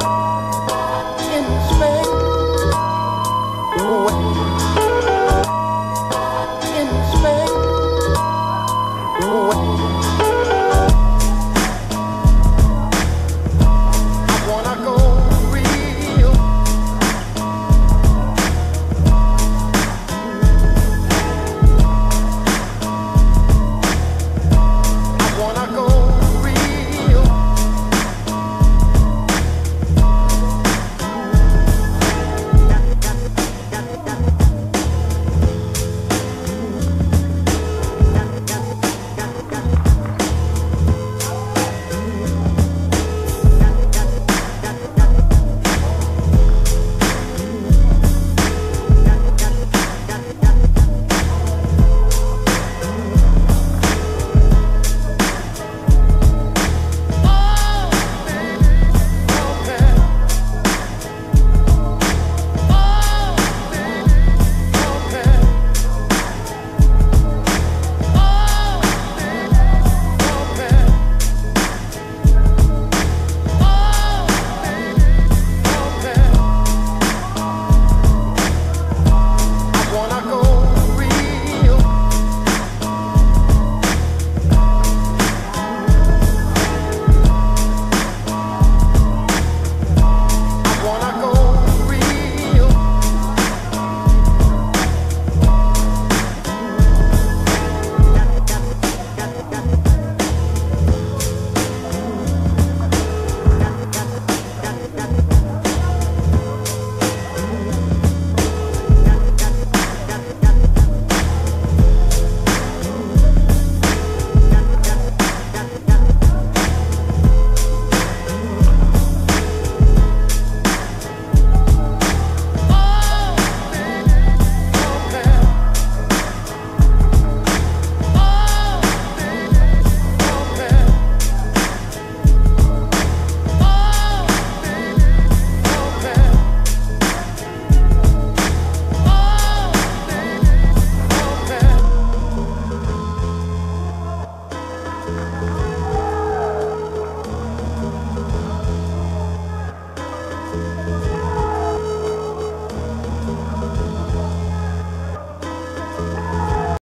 Música